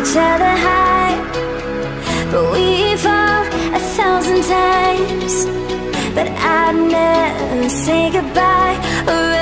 each other high. But we fall a thousand times. But I'd never say goodbye.